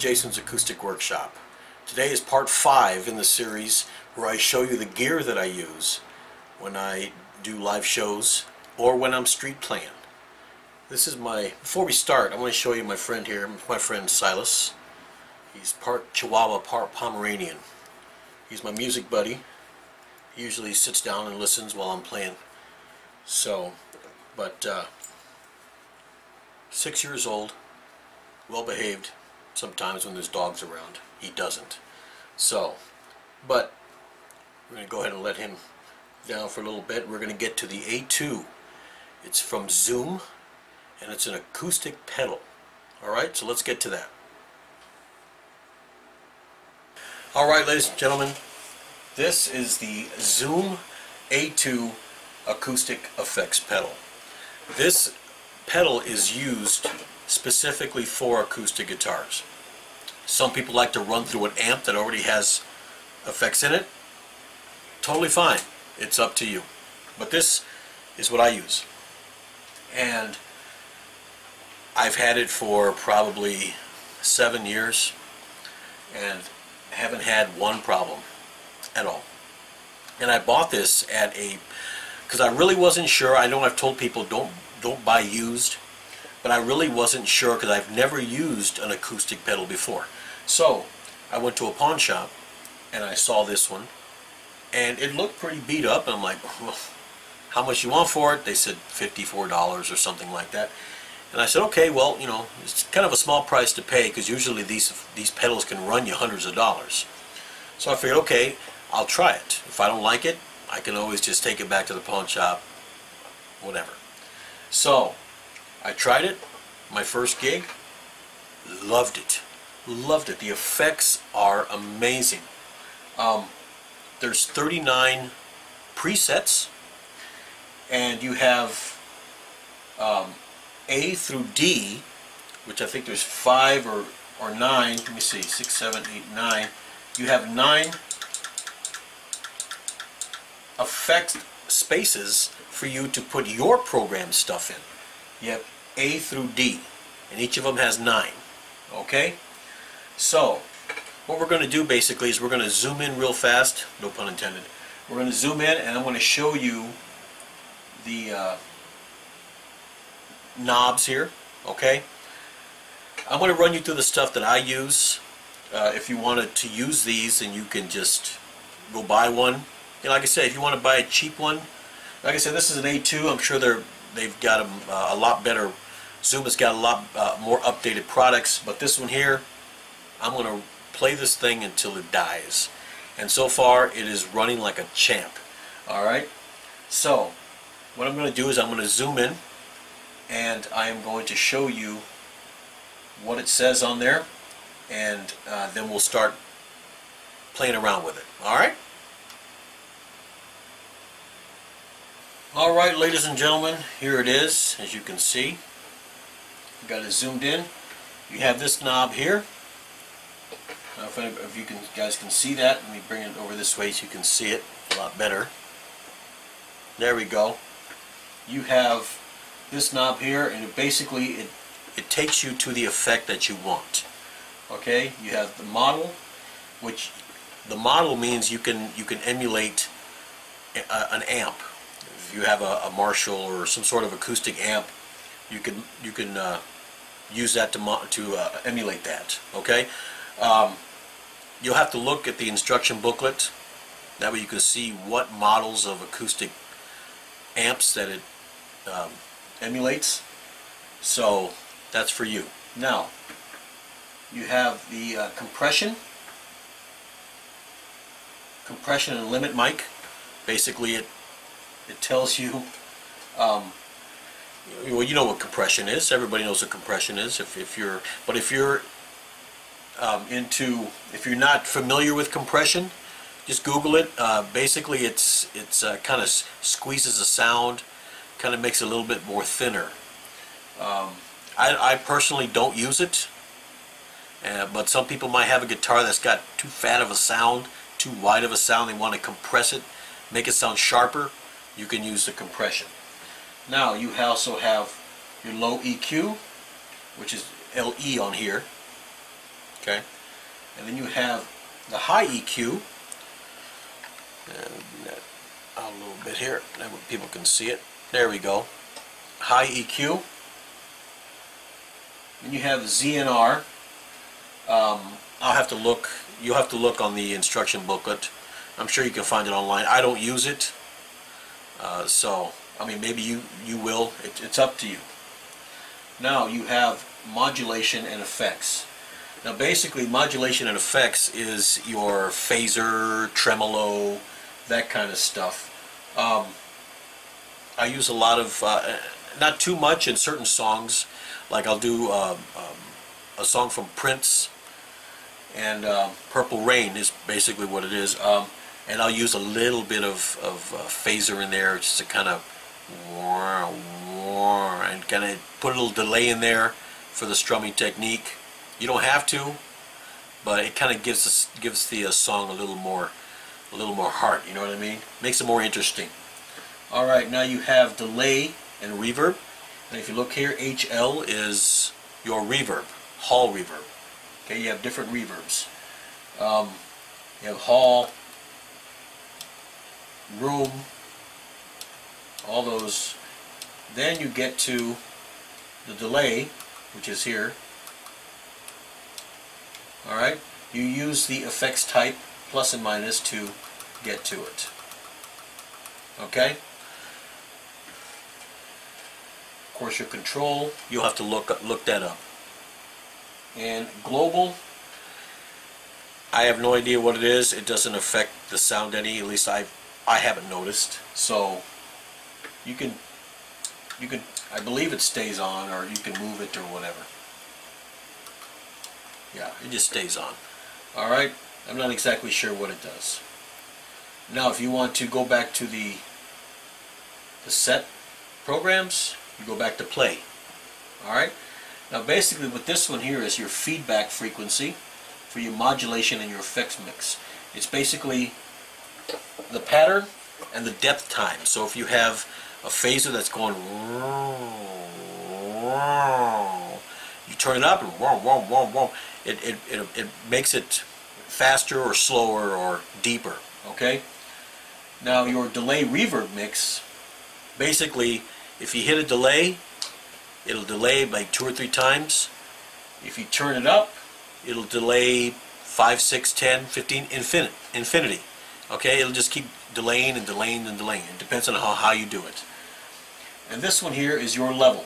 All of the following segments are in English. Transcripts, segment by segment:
Jason's Acoustic Workshop. Today is part 5 in the series where I show you the gear that I use when I do live shows or when I'm street playing. This is my, before we start, I want to show you my friend here, my friend Silas. He's part Chihuahua, part Pomeranian. He's my music buddy. He usually sits down and listens while I'm playing. So, but uh, six years old, well behaved sometimes when there's dogs around. He doesn't. So, but we're going to go ahead and let him down for a little bit. We're going to get to the A2. It's from Zoom and it's an acoustic pedal. Alright, so let's get to that. Alright, ladies and gentlemen, this is the Zoom A2 acoustic effects pedal. This pedal is used specifically for acoustic guitars. Some people like to run through an amp that already has effects in it. Totally fine. It's up to you. But this is what I use. And I've had it for probably seven years and haven't had one problem at all. And I bought this at a because I really wasn't sure. I know I've told people don't don't buy used, but I really wasn't sure because I've never used an acoustic pedal before. So I went to a pawn shop and I saw this one and it looked pretty beat up and I'm like, well, how much you want for it? They said $54 or something like that. And I said, okay, well, you know, it's kind of a small price to pay because usually these these pedals can run you hundreds of dollars. So I figured, okay, I'll try it. If I don't like it, I can always just take it back to the pawn shop, whatever. So, I tried it, my first gig, loved it. Loved it. The effects are amazing. Um, there's 39 presets, and you have um, A through D, which I think there's five or, or nine, let me see, six, seven, eight, nine. You have nine effect spaces for you to put your program stuff in. You have A through D, and each of them has nine. Okay? So, what we're going to do basically is we're going to zoom in real fast, no pun intended. We're going to zoom in and I'm going to show you the uh, knobs here, okay? I'm going to run you through the stuff that I use. Uh, if you wanted to use these, and you can just go buy one. Know, like I said, if you want to buy a cheap one, like I said, this is an A2. I'm sure they're they've got them, uh, a lot better. Zoom has got a lot uh, more updated products, but this one here, I'm going to play this thing until it dies. And so far, it is running like a champ. Alright? So, what I'm going to do is I'm going to zoom in, and I am going to show you what it says on there, and uh, then we'll start playing around with it. Alright? Alright, ladies and gentlemen, here it is, as you can see. Got it zoomed in. You have this knob here. If, if you can, guys can see that, let me bring it over this way so you can see it a lot better. There we go. You have this knob here, and it basically it it takes you to the effect that you want. Okay, you have the model, which the model means you can you can emulate a, an amp. If you have a, a, Marshall or some sort of acoustic amp, you can you can uh, use that to to uh, emulate that. Okay, um, you'll have to look at the instruction booklet. That way you can see what models of acoustic amps that it um, emulates. So that's for you. Now, you have the uh, compression, compression and limit mic. Basically, it it tells you, um, well, you know what compression is. Everybody knows what compression is. If if you're, but if you're um, into, if you're not familiar with compression, just Google it. Uh, basically, it's it's uh, kind of squeezes a sound, kind of makes it a little bit more thinner. Um, I, I personally don't use it, uh, but some people might have a guitar that's got too fat of a sound, too wide of a sound. They want to compress it, make it sound sharper. You can use the compression. Now you also have your low EQ, which is LE on here. Okay, and then you have the high EQ. Out a little bit here, that people can see it. There we go. High EQ. Then you have ZNR. Um, I'll have to look. You'll have to look on the instruction booklet. I'm sure you can find it online. I don't use it, uh, so I mean maybe you you will. It, it's up to you. Now you have modulation and effects. Now basically modulation and effects is your phaser, tremolo, that kind of stuff. Um, I use a lot of, uh, not too much in certain songs, like I'll do um, um, a song from Prince, and uh, Purple Rain is basically what it is, um, and I'll use a little bit of, of uh, phaser in there just to kind of, and kind of put a little delay in there for the strumming technique. You don't have to, but it kind of gives us, gives the uh, song a little more a little more heart, you know what I mean? Makes it more interesting. Alright, now you have delay and reverb. And if you look here, HL is your reverb, hall reverb. Okay, you have different reverbs. Um, you have hall, room, all those. Then you get to the delay, which is here. Alright, you use the effects type plus and minus to get to it. Okay? Of course your control, you'll have to look look that up. And global, I have no idea what it is. It doesn't affect the sound any, at least I I haven't noticed. So you can you can I believe it stays on or you can move it or whatever. Yeah, it just stays on. Alright? I'm not exactly sure what it does. Now if you want to go back to the, the set programs, you go back to play. Alright? Now basically what this one here is your feedback frequency for your modulation and your effects mix. It's basically the pattern and the depth time. So if you have a phaser that's going you turn it up and it, it, it, it makes it faster or slower or deeper. Okay? Now your delay reverb mix, basically if you hit a delay, it'll delay like two or three times. If you turn it up, it'll delay 5, 6, 10, 15, infinite, infinity. Okay, it'll just keep delaying and delaying and delaying. It depends on how high you do it. And this one here is your level.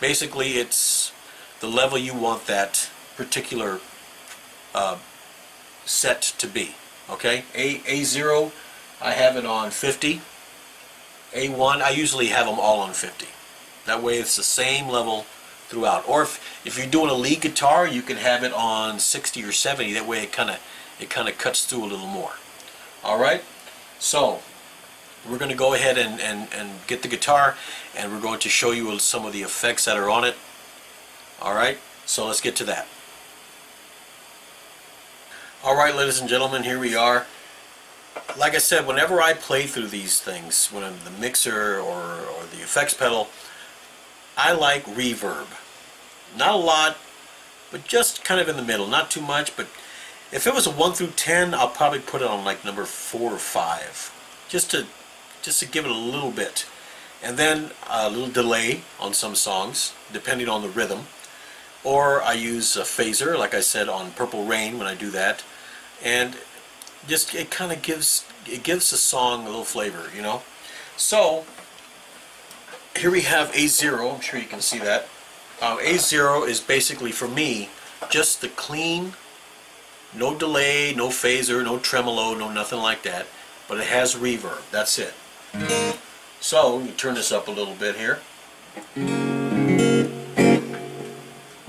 Basically, it's the level you want that particular uh, set to be. Okay, A, A0, I have it on 50. A1, I usually have them all on 50. That way it's the same level throughout. Or if, if you're doing a lead guitar, you can have it on 60 or 70. That way it kind of it kind of cuts through a little more. All right, so we're going to go ahead and, and, and get the guitar and we're going to show you some of the effects that are on it. All right, so let's get to that. Alright ladies and gentlemen, here we are. Like I said, whenever I play through these things, when I'm the mixer or, or the effects pedal, I like reverb. Not a lot, but just kind of in the middle. Not too much, but if it was a 1 through 10, I'll probably put it on like number 4 or 5. Just to, just to give it a little bit. And then a little delay on some songs, depending on the rhythm. Or I use a phaser, like I said on Purple Rain when I do that and just it kind of gives it gives the song a little flavor, you know. So here we have A0. I'm sure you can see that. Um, A0 is basically for me just the clean, no delay, no phaser, no tremolo, no nothing like that. But it has reverb. That's it. So you turn this up a little bit here.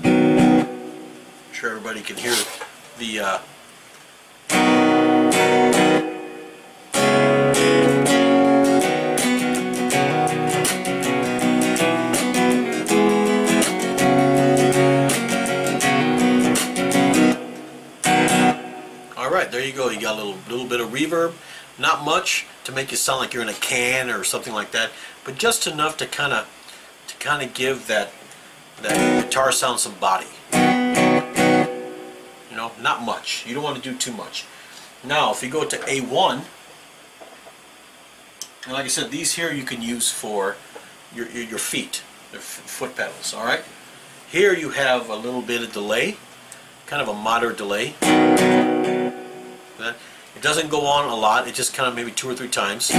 I'm sure everybody can hear the uh, got a little, little bit of reverb. Not much to make you sound like you're in a can or something like that, but just enough to kind of to kind of give that that guitar sound some body. You know, not much. You don't want to do too much. Now, if you go to A1, and like I said, these here you can use for your, your, your feet, your foot pedals, all right? Here you have a little bit of delay, kind of a moderate delay. It doesn't go on a lot, it just kind of maybe two or three times.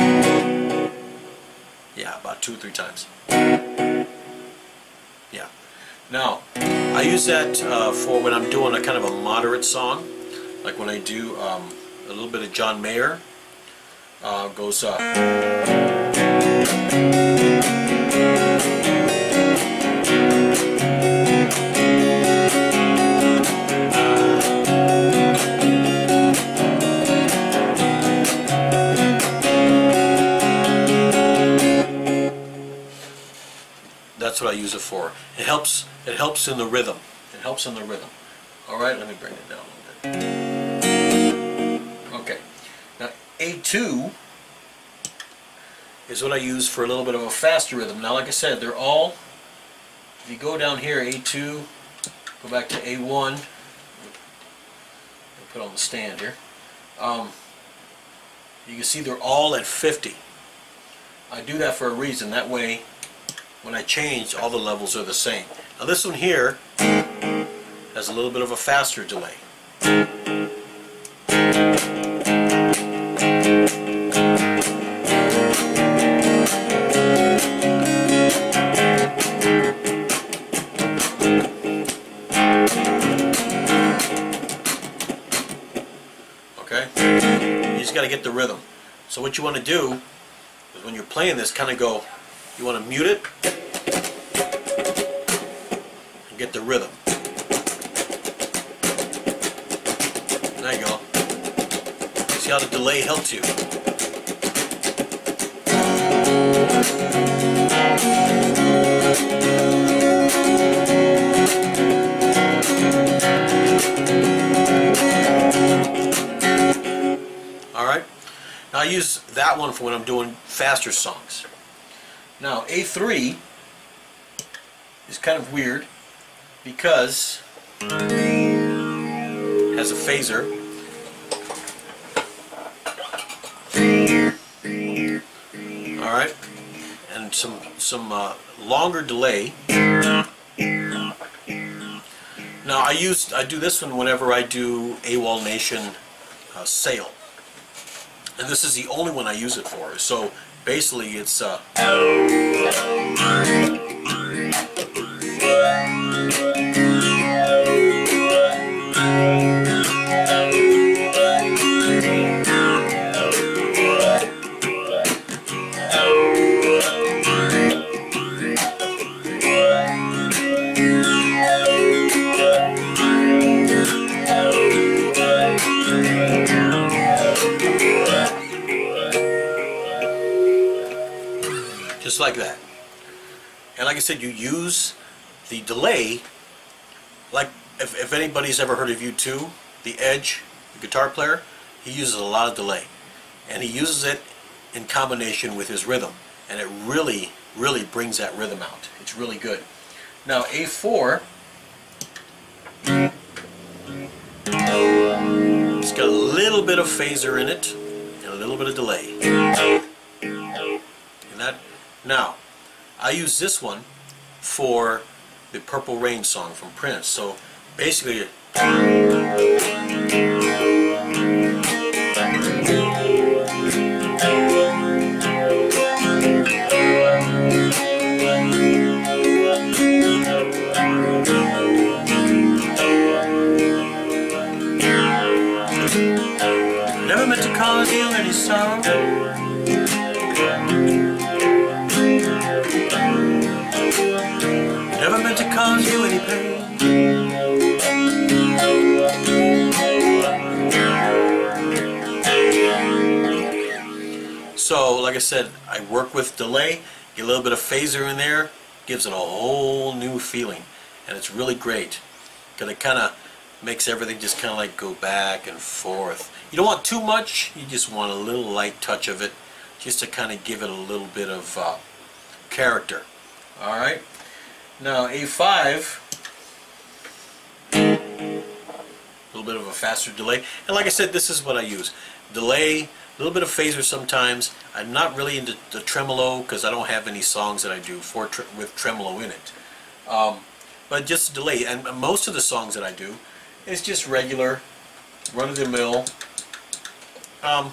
Yeah, about two or three times. Yeah. Now, I use that uh, for when I'm doing a kind of a moderate song, like when I do um, a little bit of John Mayer, uh, goes up. That's what I use it for. It helps. It helps in the rhythm. It helps in the rhythm. All right. Let me bring it down a little bit. Okay. Now A2 is what I use for a little bit of a faster rhythm. Now, like I said, they're all. If you go down here, A2, go back to A1. Put on the stand here. Um, you can see they're all at 50. I do that for a reason. That way, when I change, all the levels are the same. Now this one here has a little bit of a faster delay. Okay? You just got to get the rhythm. So what you want to do is when you're playing this, kind of go, you want to mute it and get the rhythm. There you go. See how the delay helps you. Alright? Now I use that one for when I'm doing faster songs. Now A3 is kind of weird because it has a phaser. Alright, and some some uh, longer delay. Now I use I do this one whenever I do AWOL Nation uh, Sail, and this is the only one I use it for. So basically, it's uh, like that. And like I said, you use the delay, like if, if anybody's ever heard of U2, the Edge, the guitar player, he uses a lot of delay. And he uses it in combination with his rhythm. And it really, really brings that rhythm out. It's really good. Now A4, it's got a little bit of phaser in it and a little bit of delay. And that now, I use this one for the Purple Rain song from Prince. So basically, So, like I said, I work with delay, get a little bit of phaser in there, gives it a whole new feeling. And it's really great. Because it kind of makes everything just kind of like go back and forth. You don't want too much, you just want a little light touch of it, just to kind of give it a little bit of uh, character. Alright? Now A5 a little bit of a faster delay. And like I said, this is what I use. Delay, little bit of phaser sometimes. I'm not really into the tremolo because I don't have any songs that I do for tre with tremolo in it. Um, but just delay. And most of the songs that I do is just regular, run-of-the-mill um,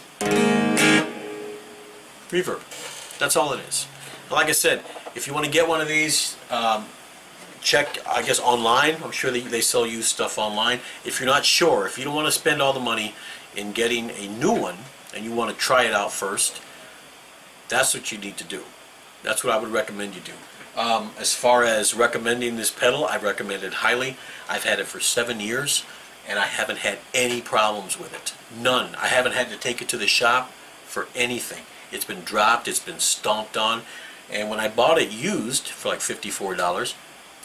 reverb. That's all it is. like I said, if you want to get one of these, um, check, I guess, online. I'm sure they, they sell used stuff online. If you're not sure, if you don't want to spend all the money in getting a new one, and you want to try it out first, that's what you need to do. That's what I would recommend you do. Um, as far as recommending this pedal, I recommend it highly. I've had it for seven years, and I haven't had any problems with it. None. I haven't had to take it to the shop for anything. It's been dropped, it's been stomped on, and when I bought it used for like $54,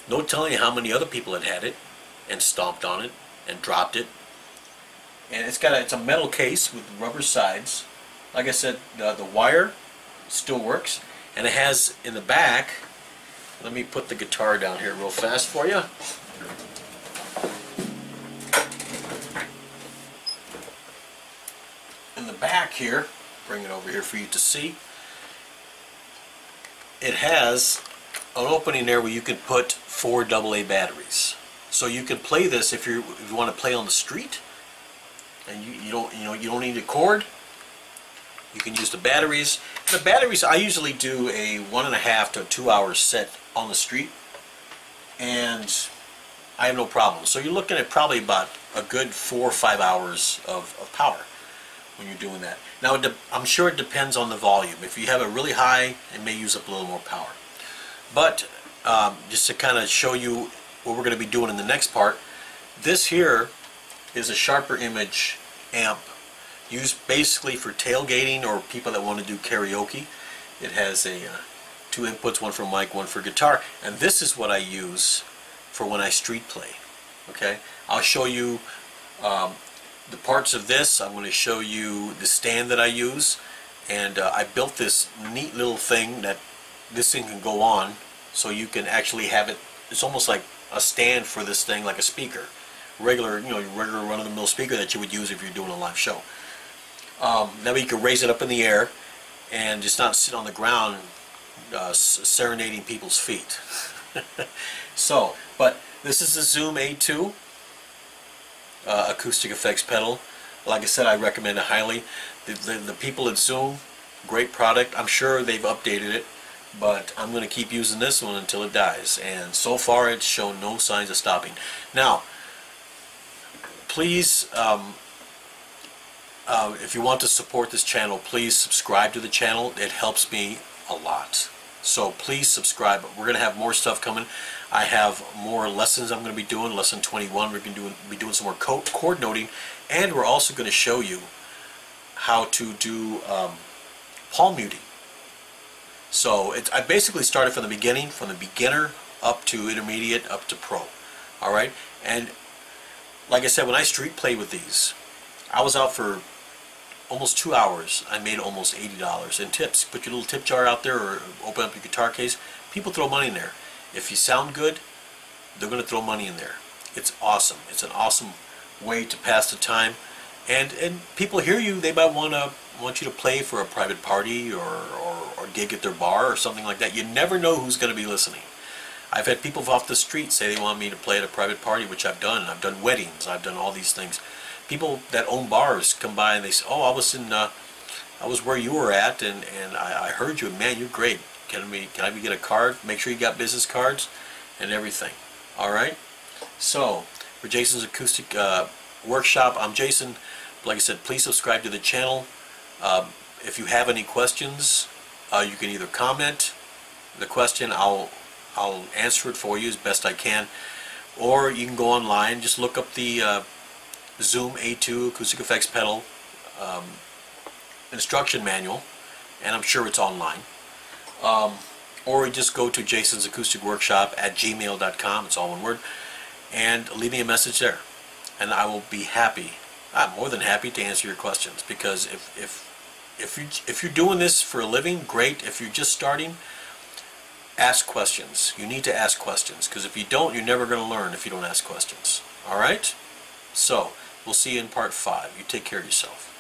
no telling how many other people had had it and stomped on it and dropped it. And it's got a, it's a metal case with rubber sides. Like I said, the, the wire still works. And it has in the back, let me put the guitar down here real fast for you. In the back here, bring it over here for you to see, it has an opening there where you can put four AA batteries. So you can play this if you if you want to play on the street, and you, you don't you know you don't need a cord. You can use the batteries. The batteries I usually do a one and a half to two hour set on the street, and I have no problem. So you're looking at probably about a good four or five hours of, of power when you're doing that. Now I'm sure it depends on the volume. If you have a really high, it may use up a little more power. But um, just to kind of show you what we're going to be doing in the next part, this here is a sharper image amp used basically for tailgating or people that want to do karaoke. It has a uh, two inputs, one for mic, one for guitar, and this is what I use for when I street play. Okay, I'll show you um, the parts of this. I'm going to show you the stand that I use, and uh, I built this neat little thing that this thing can go on so you can actually have it it's almost like a stand for this thing like a speaker regular you know regular run-of-the-mill speaker that you would use if you're doing a live show. Um, that way you can raise it up in the air and just not sit on the ground uh, serenading people's feet. So but this is the Zoom A2 uh, acoustic effects pedal. Like I said I recommend it highly. The, the, the people at Zoom great product. I'm sure they've updated it but I'm going to keep using this one until it dies. And so far it's shown no signs of stopping. Now please um, uh, if you want to support this channel please subscribe to the channel. It helps me a lot. So please subscribe. We're going to have more stuff coming. I have more lessons I'm going to be doing. Lesson 21 we're going to be doing some more chord noting. And we're also going to show you how to do um, palm muting. So it, I basically started from the beginning, from the beginner up to intermediate, up to pro. Alright? And like I said, when I street play with these, I was out for almost two hours. I made almost $80 in tips. Put your little tip jar out there or open up your guitar case. People throw money in there. If you sound good, they're going to throw money in there. It's awesome. It's an awesome way to pass the time. And and people hear you, they might want to want you to play for a private party or, or, or gig at their bar or something like that. You never know who's going to be listening. I've had people off the street say they want me to play at a private party, which I've done. I've done weddings. I've done all these things. People that own bars come by and they say, "Oh, I was in, uh, I was where you were at, and and I, I heard you. Man, you're great. Can we can I get a card? Make sure you got business cards and everything. All right. So for Jason's acoustic uh, workshop, I'm Jason. Like I said, please subscribe to the channel. Um, if you have any questions, uh, you can either comment the question, I'll, I'll answer it for you as best I can, or you can go online, just look up the uh, Zoom A2 Acoustic Effects Pedal um, instruction manual, and I'm sure it's online. Um, or just go to Jason's Acoustic Workshop at gmail.com, it's all one word, and leave me a message there. And I will be happy I'm more than happy to answer your questions because if if if you if you're doing this for a living, great. If you're just starting, ask questions. You need to ask questions because if you don't, you're never going to learn if you don't ask questions. All right? So, We'll see you in part five. You take care of yourself.